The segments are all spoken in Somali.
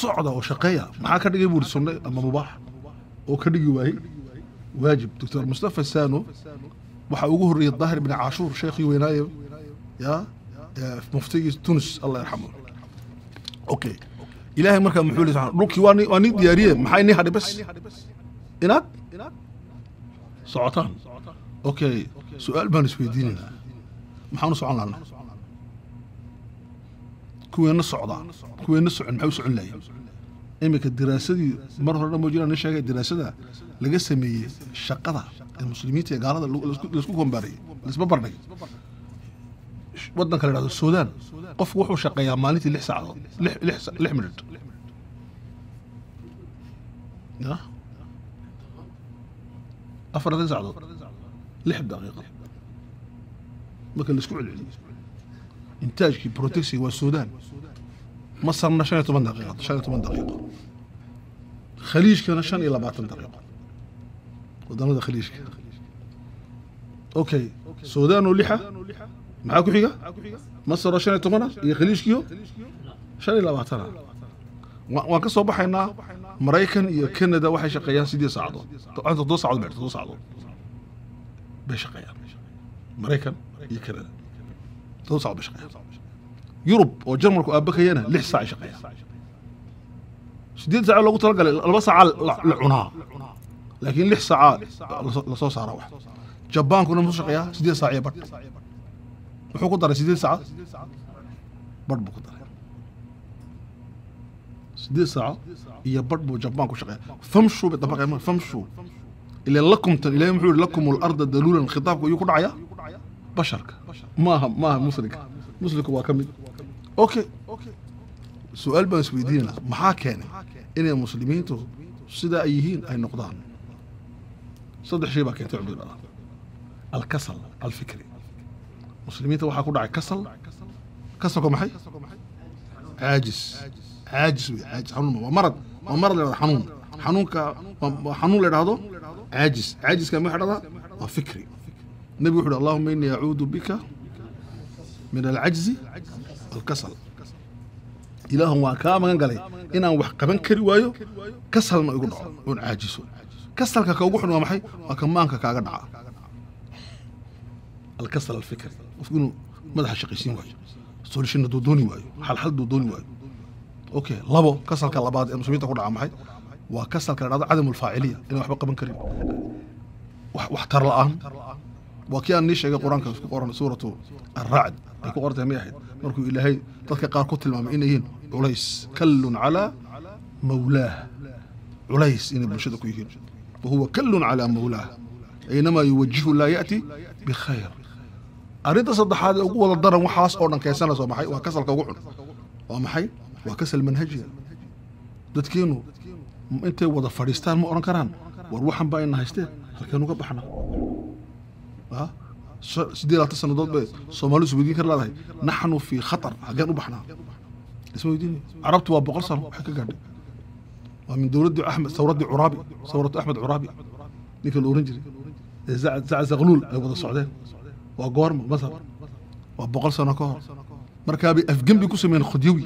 socda oo shaqeeya. Maxaa ka dhigay buuri sunne ama mubaax oo ka dhigi waayey? Waajib. Doctor mustafa sano waxaa ugu horreeyey daahir ibni cashuur sheekhii weynaaye. Ya? Muftigii tunis allah yarxamu okay ilaahay markaa muxuu leeyahay dhulkii waa ni waa ni diyaariye maxaa inii hadhay bas inaad? Socotaan. Okay su'aal baan isweydiinaynaa maxaan u socon lahnaa kuweena socdaa kuweena socon maxay u socon lahayen iminka diraasadii mar horena moojinaan nin sheegay diraasada laga sameeyey shaqada ee muslimiinta iyo gaalada la isku kombaarayey laisba bardhigay waddanka la dhahdo suudaan qofku wuxuu shaqeeyaa maalintii lix saacadood lix ya afaratan saacadood lix daqiiqo. Marka la isku celceliyo intaajkii protectiga waa suudaan masarna shan iyo toban daqiiqo shan iyo toban daqiiqo khaliijkana shan iyo labaatan daqiiqo waddanada khaliijka okay suudaan oo lixa maxaa ku xiga masar oo shan iyo tobana iyo khaliijkiyo shan iyo labaatana waan ka soo baxaynaa maraykan iyo canada waxay shaqeeyaan sideed saacadood toddoba saacadood toddoba saacadood bay shaqeeyaan maraykan iyo canada toddoba saacadood bay yurub oo jarmalku aabakayana lix saac ay shaqeeyaan sideed saaca loogu talagalay laba saaca la cunaa. Laakiin lix saaca la soo saaraa wax. Jabaankuna muxuu shaqeeyaa? Sideed saac iyo badh wuxuu ku daray sideed saaca badh buu ku daray. Sideed saaco iyo badh buu jabaan ku shaqeeya famshu bay dabaqeen famshu. Ila lakumtan ilahay muxuu yihi lakum larda daluulan khitaabku ayuu ku dhacaya basharka maaha maaha muslimka muslimku waa ka mid. Okay su'aal baan isweydiinayna maxaa keenay inay muslimiintu sidaa ay yihiin ay noqdaan? Saddex shay baa keentay cumri dhala alkasal alfikri. Muslimiinta waxaa ku dhacay kasal. Kasalku maxay? Caajis caajis wey caajis xanuun waa marad. Waa marad la xanuun. Xanuunka xanuun la dhahdo caajis caajiska maxaa dhahdaa? Waa fikri nebigu wuxu uhi allahuma inii acuudu bika min alcajzi walkasal. Ilaahun waan kaa magan galay inaan wax qaban kari waayo kasalna igu dhaco oon caajiso. Kasalka ka ugu xun waa maxay? Waa ka maanka kaaga dhaca. Alkasal alfikri qofku inuu madaxa shaqaysiin waayo solishina duu dooni waayo xalxal duu dooni waayo. Okay labo kasalka labaad ee muslimiinta ku dhaca maxay? Waa kasalka la dhahdo cadam alfaaciliya inaan waxba qaban karin. Wax tar la'aan waa kii aan nii sheegay qur'aanka isku qoran suuratu arracd ay ku qortay may ahayd? Markuu ilaahay dadka qaar ku tilmaamay inay yihiin culays. Kallun calaa mawlaah culays inay bulshada ku yihiin. Wahuwa kallun calaa mawlaah aynamaa yuwajihu laa ya'ti bikhayr. Arrinta saddexaad ee ugu wada daran waxaas oo dhan keensanayso maxay? Waa kasalka ugu xun. Waa maxay? Waa kasal manhajiya dadkeenu intay wada fadhiistaan ma odhan karaan. War waxan baa ina haysteen halkeenu baxna sideed laatan sanadood bay? Soomaalidu is weydiin kar leedahay naxnu fii khatar. Hageen u baxnaa isma weydiinay carabtu waa boqol sano. Waxay ka gaadhay. Waa min dowladdii axmed thawraddii curaabi thawratu axmed curaabi ninka la oran jiray. Ee zac zaqluul ay wada socdeen. Waa goorma masar. Waa boqol sano ka hor. Markaabay afgembi ku sameeyeen khudyawi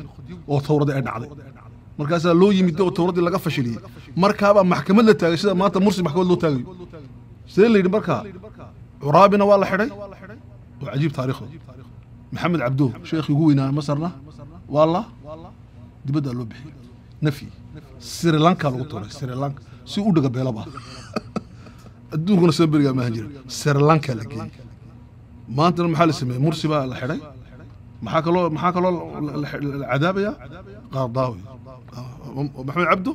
oo tawradii ay dhacday. Markaasaa loo yimid oo tawraddii laga fashiliyey. Markaabaa maxkamad la taagay sida maanta mursi maxkamad loo taagayo sidee la yidhi markaa curaabina waa la xidhay. Waa cajiib taariikhda maxamed cabdo sheekhii ugu weynaa masarna. Waa la dibaddaa loo bixiyey. Nafyi sri lanka lagu tuuray. Sri lanka. Si u dhaga beelaba adduunkuna soo berigaa maahan jira sri lanka la geeyey. Maantana maxaa la sameeyey? Mursi baa la xidhay. Maxaa kaloo maxaa kaloo cadaabaya? Qardaawi maxamed cabdo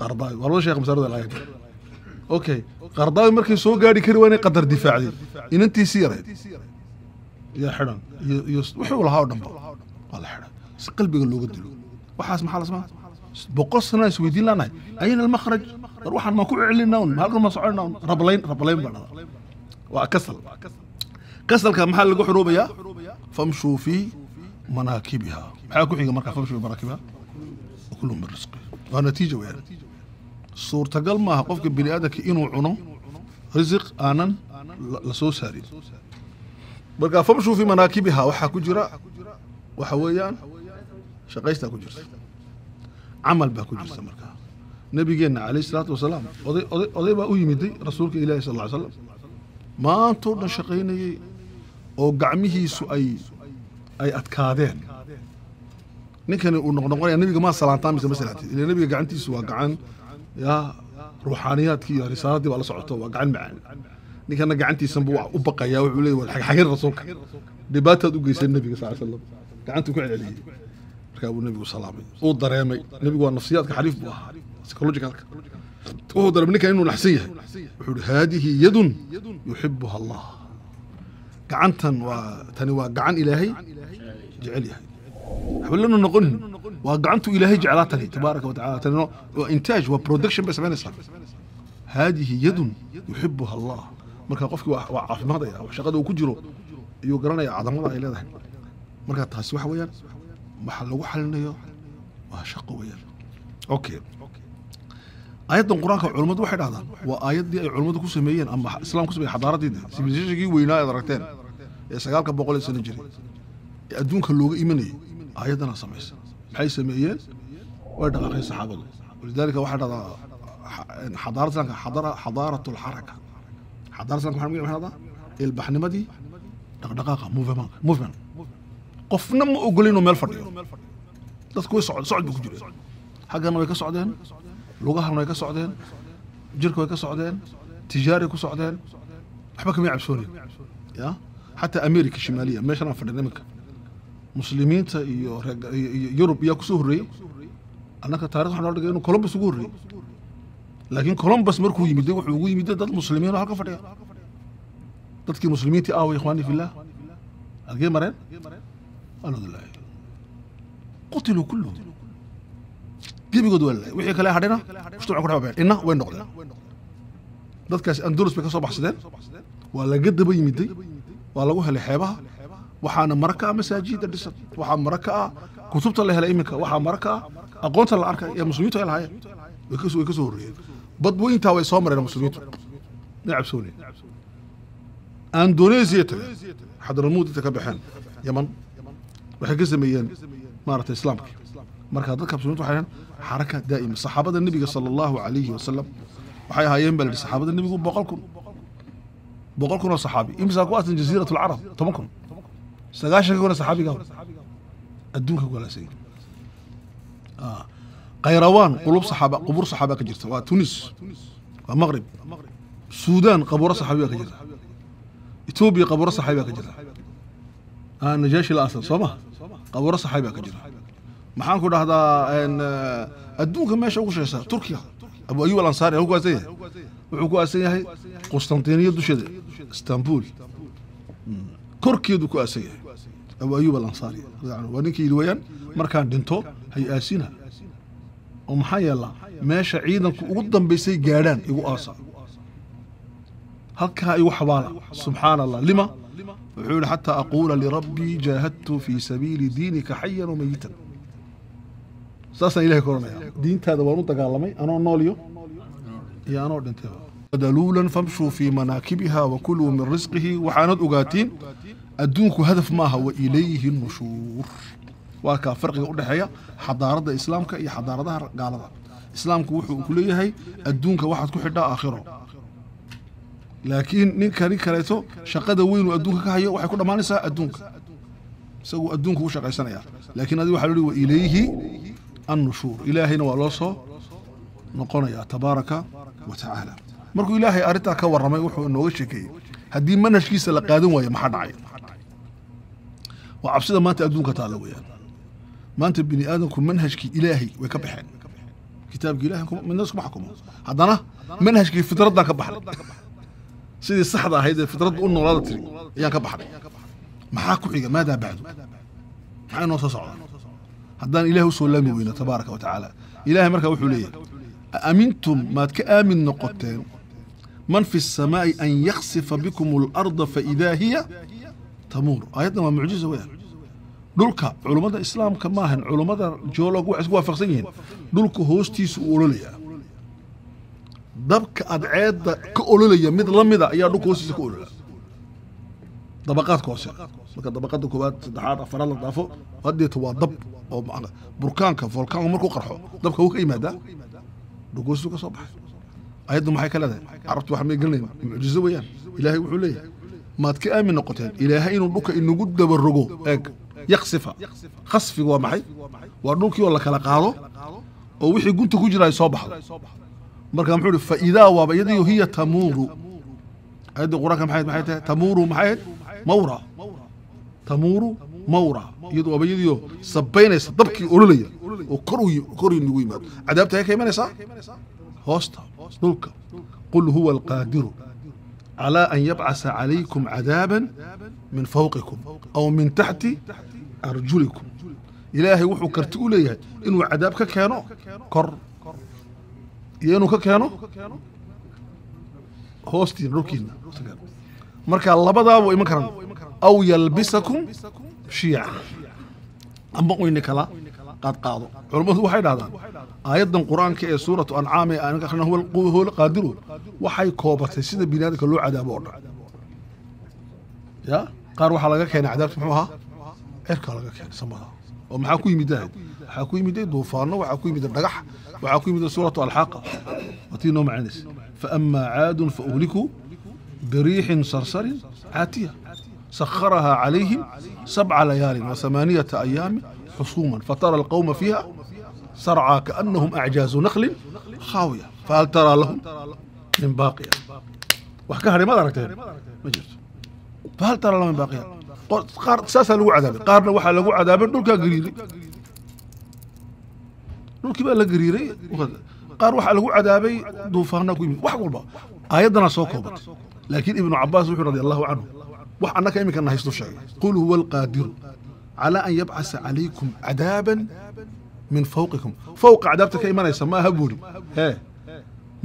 qardaawi waa laba sheekh masaarada lahayd okay qardaawi markay soo gaadhi kari waa inay qadar difaacday inantiisii yarayd yaa xidhan. Iyo wuxuu lahaa oo dhanba waa la xidhay si qalbiga looga dilo. Waxaas maxaa la samaa boqol sana is weydiin laanahay ayna almakhraj war waxaan maan ku celinaa un. Halkan maan soconaa un. Rablayn rablayn baa dhada waa kasal. Kasalka maxaa lagu xuroobayaa? Famshuu fii manaakibiha maxaa ku xiga markaa famshuu fii manaakibiha kullu min waa natiija weeyaan suurtagal maaha qofka bini aadamka inuu cuno risiq aanan la soo saarin. Marka famshuu fii manaakibiha waxaa ku jira waxa weeyaan shaqaystaa ku jirta. Camal baa ku jirta markaa nabigeenna calayhi salaatu wasalaam oday oday oday baa u yimiday rasuulka ilaahi sal ly slam maantoo dhan shaqaynayey oo gacmihiisu ay ay adkaadeen. Ninkani uu noqnoqonaya nabiga maa salaantaa mise ma salaantid ila nabiga gacantiisu waa gacan yaa ruuxaaniyaadkii iyo risaaladii baa la socoto waa gacan macaan. Ninkana gacantiisan buu u baqayaa wuxuu leeyahy waa xagxagin rasuulka. Dhibaataad u geysay nabiga sal slam gacantuu ku celceliyey. Markaa buu nabigu salaamay. Uu dareemay. Nabigu waa nafsiyaadka xariif buu ahaa psychologicalka. Wuxuu dareemay ninkan inuu naxsan yahay. Wuxuu ihi haadihi yadun yuxibuha allah. Gacantan waa tani waa gacan ilaahay jecel yahay. Waxba lana noqonin waa gacantuu ilaahay jeclaa tani tabaaraka wa tacala tani waa intaaj waa production bay samaynaysaa haadihi yadun yuxibuha allah. Marka qofkii waa caafimaadaya shaqada uu ku jiro ayuu garanaya cadamada ay leedahay. Marka taasi waxa weeyaan waxa lagu xalinayo waa shaqo weeyaan. Okay aayaddan qur'aanka culummadu waxay dhahdaan waa aayaddii ay culummadu ku sameeyeen ama islaam ku sameeyeen xadaaraddii civilizationkii weynaa aad aragteen ee sagaalka boqol ee sano jiray ee adduunka looga imanayay aayaddana samaysa maxay sameeyeen way dhaqaaqeen saxaabadu. Walidaalika waxaa dhahdaa xadaarad islaamka xadara xadaarat alxaraka xadaarad islamka waxaa maxay dhahdaa ilbaxnimadii dhaqdhaqaaqa movement movement. Qofna ma ogolin inuu meel fadhiyo. Dadku way socod socod bay ku jireen. Xaggana way ka socdeen lugahana way ka socdeen jirka way ka socdeen tijaaray ku socdeen waxba kamay cabsoonin. Ya? Xataa america shimaaliya meeshan aan fadhin iminka muslimiinta iyo yurub yaa ku soo horreeyey annaka taarikh waxaa noo dhigay inuu columbus ugu horreeyey laakiin columbus markuu yimiday wuxuu ugu yimiday dad muslimiin oo halka fadhiya. Dadkii muslimiintii aaway ikhwaani fillah. Halkee mareen? Alhamdulilah qutiluu kulluhum. Gebigood waa lalaayay wixii kale hadhina mujtamaca ku dhexbabeen inna way noqdeen. Dadkaasi andalus bay ka soo baxsadeen. Waa laga daba yimiday waa lagu helay xeebaha waxaana mara ka ah masaajida dhisan waxaa mara ka ah kutubta la helay iminka. Waxaa mara ka ah aqoonta la arkay ee muslimiintu ay lahaayeen. Way way ka soo horreeyeen. Badweyntaa way soo mareen muslimiintu. May cabsooneen. Andonesia tageen xadramuud inta ka baxeen. Yaman. Waxay ka sameeyeen maaragtay islaamkii. Marka dadka muslimiintu waxay xaraka daa'ima. Saxaabada nebiga sala allahu calayhi wasalam waxay ahaayeen baa la yidhi saxaabada nebigu boqol kun. Boqol kun oo saxaabi. Imisaa ku aasan jasiirat alcarab toban kun sagaashanka kuna saxaabiga adduunka ku halaasay qayrawaan qulub saxaaba qubur saxaaba ka jirta. Waa tunis waa maqrib. Suudaan qabuuro saxaabi baa ka jirta. Etoobiya qabuuro saxaabi ka jirta. Ah najaashi la asal soo ma? Qabuuro saxaabi ka jira maxaan ku dhahdaa eh, adduunka meesha ugu shaysa turkiya abu ayub alansaari halku ku aasan yahay. Wuxuu ku aasan yahay qustantiniya dusheeda istanbul. Korkeedu ku aasan yahay abu ayub alansaari waa ninkii yidhi weeyaan markaan dhinto hay aasina. Oo maxaa yeelaa meesha ciidanku ugu dambaysay gaadhaan igu aasa. Halkaa igu xabaala subxaana allah lima? Wuxuu yihi xataa aquula lirabbii jaahadtu fii sabiili diinika xayan wamayitan saasaan ilahay ka oranaya diintaada waan u dagaalamay anoo noolyo iyo anoo dhintayba daluulan famshuu fii manaakibiha wakuluu min risqihi waxaanad ogaatiin adduunku hadaf maaha wa ilayhi nushuur waa kaa farqiga u dhexeeya xadaaradda islaamka iyo xadaaradaha gaalada. Islaamku wuxuu ku leeyahay adduunka waxaad ku xidhaa aakhiro. Laakiin ninkani kaleeto shaqada weyn uu adduunka ka hayo waxay ku dhammaanaysaa adduunka. Isagu adduunku u shaqaysanaya laakiin adiga waxaa loo wa ilayhi annushuur ilaahayna waa loo soo noqonayaa tabaaraka wa tacaala markuu ilaahay arrintaa ka warramay wuxuu inooga sheekeeyey haddii manhajkiisa la qaadan waayo maxaa dhacay waa cabsida maanta adduunka taalla weeyaan maanta bini aadamku manhajkii ilaahay way ka baxeen kitaabkii ilahay kuma- midna iskuma xukumo haddana manhajkii fitraddan ka baxnay sidii saxda ahayd ee fitraddu u noolaada tiri ayaan ka baxnay maxaa ku xiga maadaa bacdu maxaa inoo soo socda haddaan ilaah usoo laami weyno tabaaraka wa tacaala ilaahay markaa wuxuu leeyahay aamintum maad ka aamin noqoteen man fi الsamaa'i an yaksifa bikum اlarda faidaa hiya tamuur aayaddan waa mucjiza weeyaan dhulka culummada islaamka maahan culummada geolog waxay isku waafaqsan yihiin. Dhulka hoostiisa uu ololayaa dabka adceedda ka ololaya mid la mida ayaa dhulka hoostiisa ka olola. Dabaqaadka hoose marka dabaqada koowaad saddexaad afaraad la dhaafo hadeeta waa dab oo burkaanka volkaanku markuu qarxo dabka wuu ka yimaadaa. Dhugoostuu ka soo baxay. Ayaddu maxay ka leedahay? Carabtu wax may gelinayn mucjizo weeyaan. Ilaahay wuxuu leeyahay maad ka aamin noqoteen ilaahay inuu dhulka inagu dabarogo eeg yaksifa khasfiga waa maxay? Waa dhulkii oo la kala qaado oo wixii gunta ku jira ay soo baxdo. Marka muxuu ihi faidaa waaba iyadiyo hiya tamuuru. Ayadda qur'aanka maxay maxay tahay? Tamuuru maxay ahayd? Mawra. Tamuuru mawra. Iyadu waaba iyadiyo sabaynaysa dabkii ololaya oo kor kor inagu yimaado. Cadaabta ay ka imanaysaa? Hoosta dhulka. Qul huwa alqaadiru على أن يبعث عليكم عذابا من فوقكم أو من تحت أرجلكم إلهي وحو كرتو ليه إنه عذاب كانوا كر ينو كانوا هوستين روكين مركا لبدا وإما كرن أو يلبسكم شيعا أما قويني كلا قد قاضوا علماء waxay dhahdaan aayadan quraanka ee suuratu ancaam ee aan akhrinaa huwa huwa alqaadiru waxay koobatay sida binaadamka loo cadaabo oo dhan ya qaar waxaa laga keenay cadaabta muxuu ahaa cirka laga keenay samada oo maxaa ku yimid daahid waxaa ku yimid duufaano waxaa ku yimid dhagax waxaa ku yimid suuratu alxaaqa watii noo macaynaysa فأما عاد فأهلكوا بريح صرصر عاتية سخرها عليهم سبع ليال وثمانية أيام حصوما فترى القوم فيها سرعى كأنهم أعجاز نخل خاوية فهل ترى لهم nin baaqi ah. Wax ka hadhay maad aragteen ma jirto. Fahal tara lama baaqiya ah. qaar saasaa lagu cadaabay qaarna waxaa lagu cadaabay dhulkaa gariiray. Dhulkii baa la gariiray. Qaar waxaa lagu cadaabay duufaanaa ku yimid. Wax walba aayaddanaa soo koobatay laakiin ibnu cabaas wuxuu radi allahu canhu wax annaka iminka haystu sheegay. Qul huwa alqaadiru calaa an yabcasa calaykum cadaaban min fawqikum. Fawqa cadaabta ka imanaysa maaha buuri. Hee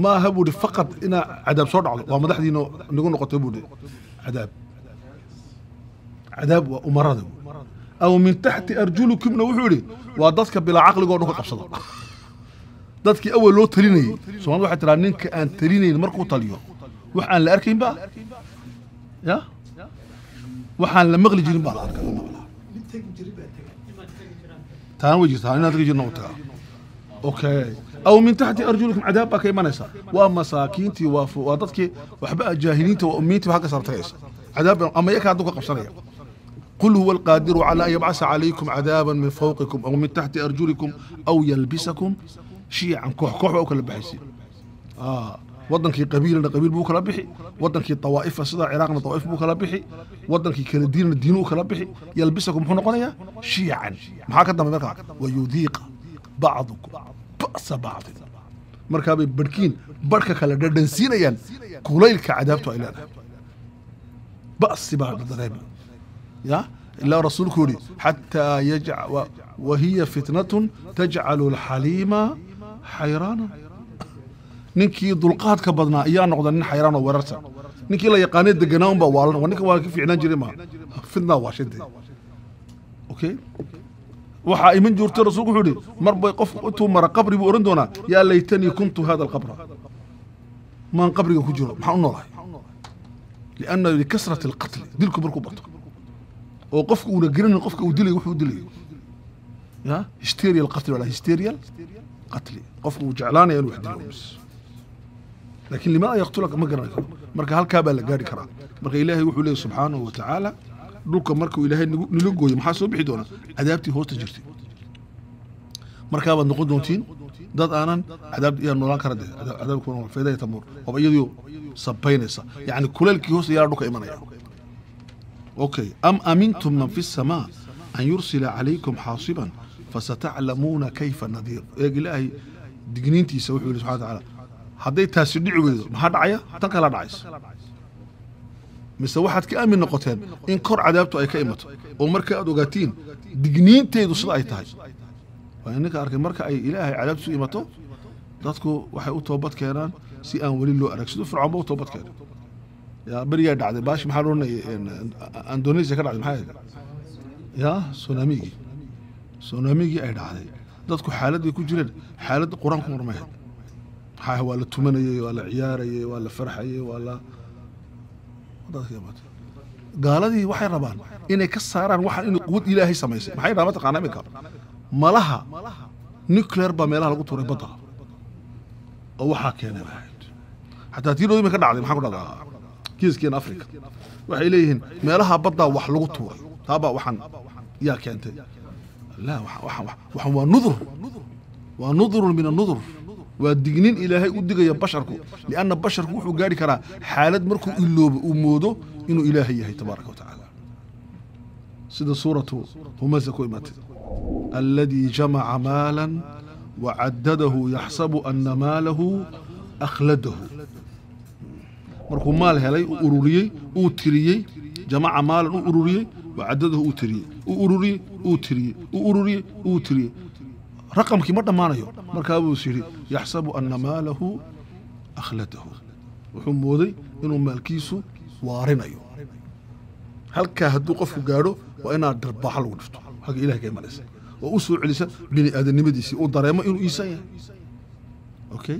ma aha buuhi faqad inaa cadaab soo dhacdo waa madaxdiino nagu noqotay buuhi cadaab cadaab waa umarada aw min taxti arjulukumna wuxuu idhi waa dadka bilaa caqligoo dhan ka qabsada dadkii awal loo talinayey soomaalida waxay tiraa ninka aan talinayn markuu taliyo wax aan la arkayn baa ya waxaan la maqli jirin baa la arkaa taana way jirtaa inaan tagi jirna u tagaa okay aw min taxti arjulikum cadaab baa ka imanaysa waa masaakiintii waa waa dadkii waxba jaahiliinta waa ummiintii baa ka sar tagaysa cadaab ama iyakaa hadduu ka qabsanaya قل هو القادر على أن يبعث عليكم عذابا من فوقكم أو من تحت أرجلكم أو يلبسكم شيعا كوح كوح بقى كلا بحيسين آه ودنكي قبيلة قبيل بو كلا بحي ودنكي طوائف سدا عراقنا طوائف بو كلا بحي ودنكي كلا دين الدين كلا بحي يلبسكم هنا قنيا شيعا ما كدا مركا ويذيق بعضكم ba'sa markaabay badhkiin badhka kale dhadhansiinayaan kulaylka cadaabtu ay leedahay ba'si baa la ya ilaa rasuulku yihi xataa wa hiya fitnatun tajcalu alxaliima xayraana ninkii dulqaadka badnaa ayaa noqda nin xayraan oo ninkii la yaqaanay deganaa unbaa ninka waa ka fiicnaan jiray maa fitnaa waashintay okay waxaa iman jirta rasuulku wuxuu yidhi mar bay qof intuu mara qabri buu odhan doonaa yaa laytanii kuntu hada alqabra maan qabriga ku jiro maxaan u noolahay? Lianna likasrati alqatli dilku markuu bato. Oo qofka uuna garanin qofka uu dilayo wuxuu dilayo ya? Hysteria alqatli wala hysteria qatli. Qofka uu jeclaanaya inuu wax dilo. Laakiin limaada yaqtulaka ma garan karo marka halkaa baa la gaari karaa. Marka ilaahay wuxuu leeyahy subxaanahu wa tacaala dhulka markuu ilaahay nila gooyo maxaa soo bixi doona? Cadaabtii hoosta jirtay. Markaabaad noqon doontiin dad aanan cadaab yaa noolaan kara de faydaya tamuur waaba iyadoo sabaynaysa. Yacni kuleelkii hoosta yaa dhulka imanaya. Okay am amintum man fi الsamaa an yursila calaykum xaasiban fasataclamuuna kayfa nadiir. Eeg ilaahay digniintiisa wuxuu yihi subxana tacaala hadday taasi dhici weydo maxaa dhacaya? Tan kala dhacaysa mise waxaad ka aamin noqoteen in kor cadaabtu ay ka imato oo marka aad ogaatiin digniinteedu sida ay tahay. Waa ninka arkay marka ay ilaahay cadaabtiisu imato dadku waxay u toobad keenaan si aan weli loo arag siduu fircoon ba u toobad keenay. Yaa beriyaa dhacday baashi maxaa loodhanayay indonesia ka dhacday maxaa yaa tsunamigii. Tsunamigii ay dhacday. Dadku xaaladday ku jireen xaaladda qur'aanku marmahayd. Maxaa waa la tumanayey waa la ciyaarayey waa la farxayey waa la gaaladii waxay rabaan inay ka saaraan waxaan inay quwad ilaahay samaysay maxay dhaha mataqaana iminka malaha nuclear baa meelaha lagu tuuray badda. Oo waxaa keenay bay ahayd xataa tii dhow iminka dhacday maxaa ku dhacdaa geeskeena africa waxay leeyihiin meelaha baddaa wax lagu tuuray. Taabaa waxaan yaa keentay. La waa nudur. Waa nudurun min annudur waa dignin ilaahay u digaya basharku lianna basharku wuxuu gaari karaa xaalad markuu iloobo uu moodo inuu ilaahay yahay tabaaraka wa tacaala. Sida suuratu humasa ku imatay alladii jamaca maalan wacadadahu yaxsabu ana maalahu akhladahu. Markuu maal helay uu ururiyey uu tiriyey jamaca maalan uu ururiyey wacadadahu uu tiriyey uu ururiyey uu tiriyey uu ururiyey uu tiriyey raqamkii ma dhammaanayo. Markaa buu is yidhi yaxsabu ana maalahu akhladahu wuxuu mooday inuu maalkiisu waarinayo. Halkaa hadduu qofku gaadho waa inaad dirbaaxa lagu dhifto. Xagga ilahay ka imanaysa. Oo u celisa bini aadanimadiisii uu dareemo inuu iisan yahay. Okay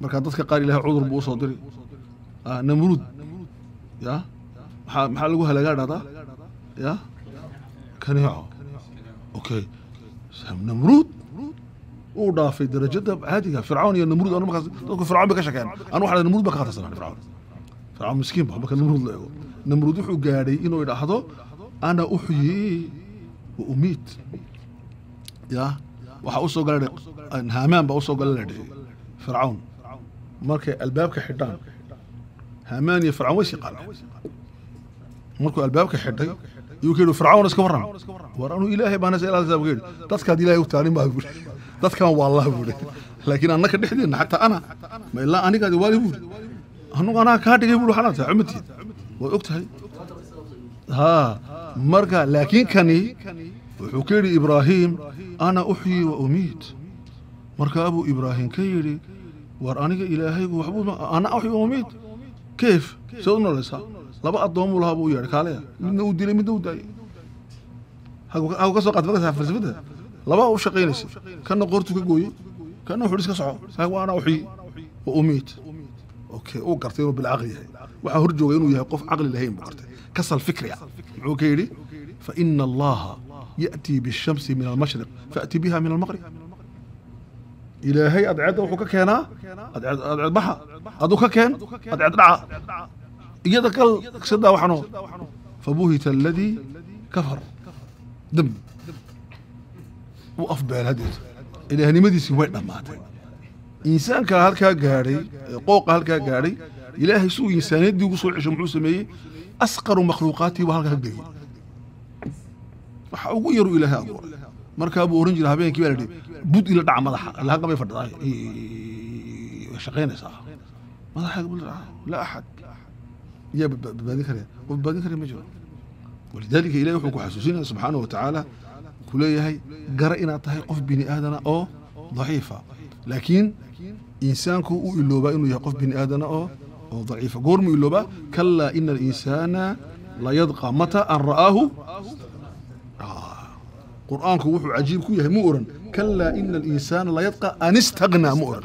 markaa dadka qaar ilahay cudur buu u soo diri. Namruud ya? Maxaa maxaa lagu halaagaa dhahdaa ya? Kaniico okay namruud uu dhaafay darajada caadiga fircawn iyo namruud markaas dadku fircawn bay ka shakeen anu waxaa namruud baa ka khatarsanaa fircawn. Fircawn miskiin ba marka namruud la eego. Namruud wuxuu gaadhay inuu idhaahdo ana uxyii wa umiit. Ya waxaa u soo gala haamaan baa u soo gala la dhihi fircawn. Markay albaabka xidhaan haamaan iyo fircawn way siqaaneen markuu albaabka xidhay yuu ka yidhi fircawn iska warram war anuu ilaahay baan dadkaad ilaahay u taanin baa dadkan waa allah buuri laakiin annaka dhexdeenna xataa ana ma ilaa anigaadi waali buuri anugu anaa kaa dhigay buuri waxaana tahay cumatiid waad og tahay. Haa marka laakiin kani wuxuu ka yidhi ibraahim ana uxyii wa umiit. Markaa buu ibraahim ka yidhi war aniga ilaahaygu waxbuu ana uxyi wa umiit? Keef seed u nolaysaa laba addoomuu lahaa buu u yeedhay kaaleya midna uu dilay midna uu daayay. Hagu ka soo qaat markaas falsafada laba u shaqaynaysa. Kana qoortuu ka gooyey kana wuxuu iska soco waa ana uxyi wa umiit okay uu gartay inuu bilcaqli yahay. Waxaa hor joogay inuu yahay qof caqli lahayn buu gartay. Kasal fikriya muxuu ka yidhi faina allaha ya'tii bishamsi min almashriq faأti biha min almaqrib ilaahay adceedda wuxuu ka keenaa adceed adceed baxa. Aduu ka keen adceed dhaca. Iyada kal sidaa waxano fabuhita aladii kafar. Dam u afbeel hadeed ilaahnimadiisii way dhammaatay insaanka halkaa gaadhay qooqa halkaa gaadhay ilaahay suu insaaniyaddii ugu soo cesho muxuu sameeyey asqaru makhluuqaatii baa halkaa ka geliyey waxa ugu yaru ilaahay abuuray markaa buu oran jiray habeenkii baa la dhihi bud ila dhaca madaxa ila halkan bay fadhidaa way shaqaynaysaa dhaca laa axad yaa badbaadin karaya qof badbaadin karaya ma jiro walidaalika ilahi wuxuu ku xasuusinaya subxaanahu wa tacaala ku leeyahay gara inaad tahay qof bini aadana oo daciifa. Laakiin insaanku u iloobaa inuu yahay qof bini aadana oo oo daciifa. Goormuu iloobaa kalaa ina alinsaana layadqa mata an ra'aahu. Qur'aanku wuxuu cajiib ku yahay mu oran kalaa ina alinsaana layadqa an istagnaa mu oran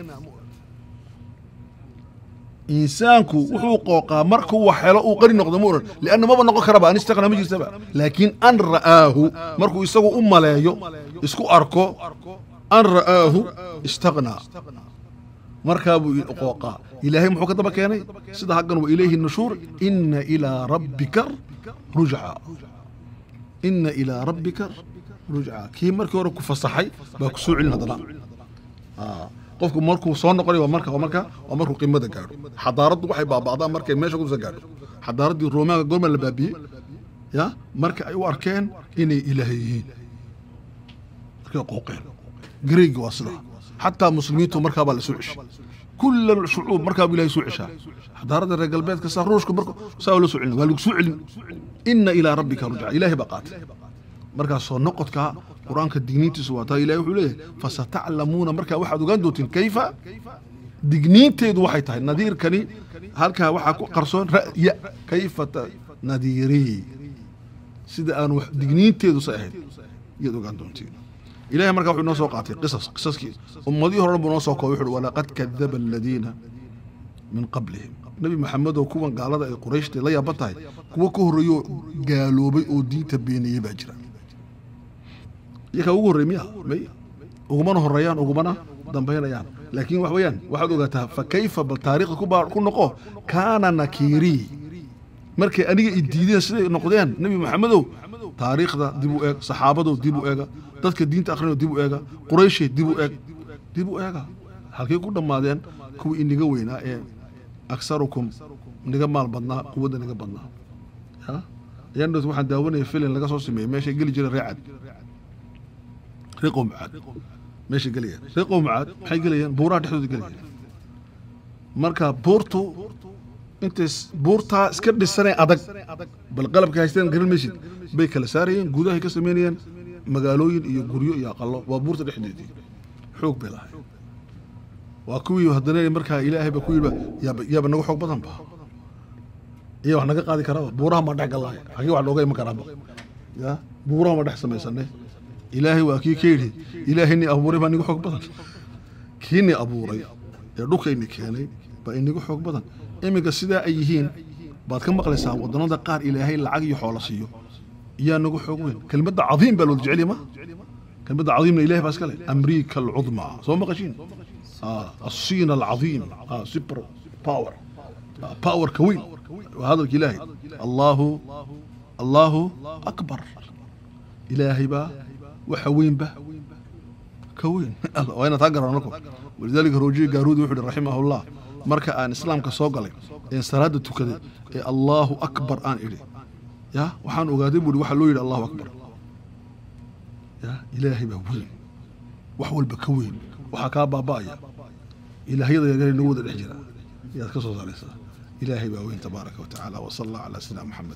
insaanku wuxuu qooqaa markuu wax helo uu qari noqdo mu oran lianna maba noqon karaba an istagnaa ma jirtaba laakiin an ra'aahu markuu isagu u maleeyo isku arko an ra'aahu istagnaa markaa buu qooqaa ilaahay muxuu ka daba keenay? Sida haggan wa ilayhi nushuur ina ilaa rabbika rujca ina ilaa rabbika rujca kii markii hore ku fasaxay baa ku celin haddana qofku markuu soo noqonay marka marka waa markuu qiimada gaadho. Xadaaraddu waxay baaba'daa markay meesha kusa gaadho. Xadaaraddii roomaanka goorma la baabiyey ya marka ay u arkeen inay ilaahay yihiin. Markay qooqeen greyga waa sidaa xataa muslimiintu markaa baa la soo ceshay kula shucuub markaa buu ilahay soo ceshaa. Xadaaradda reer galbeedka saa ruushka marka saa la soo celin waa lagu soo celin. Ina ilaa rabbika rujca ilaahay baa qaatay markaas noqodka qur'aanka digniintiisu waa taa ilahay wuxuu leeyahay fasataclamuuna markaa waxaad ogaan doontiin kayfa? Digniinteedu waxay tahay nadiirkani halkaa waxaa ku qarsoon ra'ya kayfa nadiirii sida aan wax digniinteedu say ahayd iyaad ogaan doontiin ilahay markaa wuxuu inoo soo qaatay qisas qisaskii ummadihii hore buu noo soo koobay wuxuu walaqad kadaba aladiina min qablihim. Nebi maxamed oo kuwan gaalada ay qurayshta la yaaban tahay kuwo ka horreeyoo gaaloobay oo diinta beeniyey baa jira iyakaa ugu horrey may ugumana horeeyaan ugumana dambaynayaan laakiin wax weeyaan waxaad ogaataa fa kayfa bal taariikhda ku noqo kaana nakiirii markay aniga i diideen siday noqdeen nebi maxamedow taariikhda dib u eeg saxaabadow dib u eega dadka diinta akhrino dib u eega qurayshe dib u eeg dib u eega. Halkay ku dhammaadeen kuwii iniga weynaa ee aksarukum niga maal badnaa quwadda niga badnaa. Ya ayaan dhowt waxaan daawanaya filin laga soo sameeyey meeshay geli jireen reecad reeqow macaad meeshay gelayeen reeqow macaad maxay gelayeen buuraha dhexdooda gelayeen marka buurtu intays buurtaa iska dhisanee adag. Bal qalabka haysteen garan maysid bay kala saarayeen gudahay ka samaynayeen magaalooyin iyo guryo iyo aqalo waa buurta dhexdeedii xoog bay lahay waa kuwii haddana markaa ilaahay ba ku yidhi yaaba yaaba naga xoog badan ba. Iyo wax naga qaadi karaba. Buuraha ma dhex galaay xagee wax nooga iman karaaba ya buuraha ma dhex samaysanay ilaahay waa kii ka yidhi ilaahayni abuuray baa niga xoog badan kiini abuuray ee dhulkayni keenay baa iniga xoog badan iminka sidaa ay yihiin baad ka maqlaysaa wadannada qaar ilaahay lacag iyo xoola siiyo iyaa nagu xoog weyn kelmadda cadiim baa looda jecel ma kelmadda cadiimna ilahay baa iska leh amriika alcudma soo maqashiin الصين العظيم سوبر باور باور كوين وهذا الإلهي الله الله أكبر إلهي با وحوين با كوين وين تقرا لكم ولذلك روجي قارود وحده رحمه الله مركا ان اسلام كسو غلay in salaada tukaday ee Allahu akbar aan iri ya waxaan ogaaday buu waxa loo yiri Allahu akbar ya ilaahi ba weyn wax walba ka weyn waxa ka baabaya ilaahiyada yaryar nagu wada dhex jira yaad ka soo saaraysaa ilaahay baa weyn tabaaraka wa tacaala wa sala allah calaa sayidina maxamed